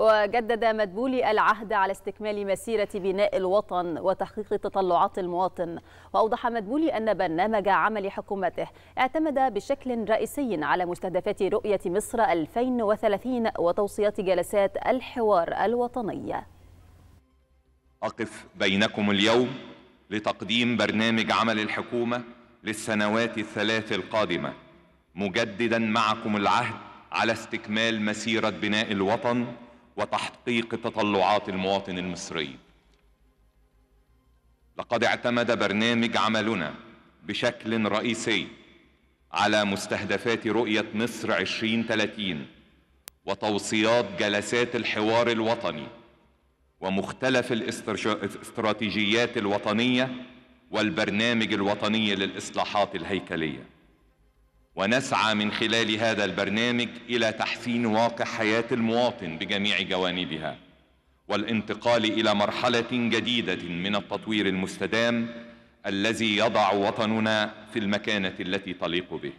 وجدد مدبولي العهد على استكمال مسيرة بناء الوطن وتحقيق تطلعات المواطن. وأوضح مدبولي أن برنامج عمل حكومته اعتمد بشكل رئيسي على مستهدفات رؤية مصر 2030 وتوصيات جلسات الحوار الوطني. أقف بينكم اليوم لتقديم برنامج عمل الحكومة للسنوات الثلاث القادمة مجددا معكم العهد على استكمال مسيرة بناء الوطن وتحقيق تطلعات المواطن المصري. لقد اعتمد برنامج عملنا بشكل رئيسي على مستهدفات رؤية مصر 2030 وتوصيات جلسات الحوار الوطني ومختلف الاستراتيجيات الوطنية والبرنامج الوطني للإصلاحات الهيكلية. ونسعى من خلال هذا البرنامج إلى تحسين واقع حياة المواطن بجميع جوانبها والانتقال إلى مرحلة جديدة من التطوير المستدام الذي يضع وطننا في المكانة التي تليق به.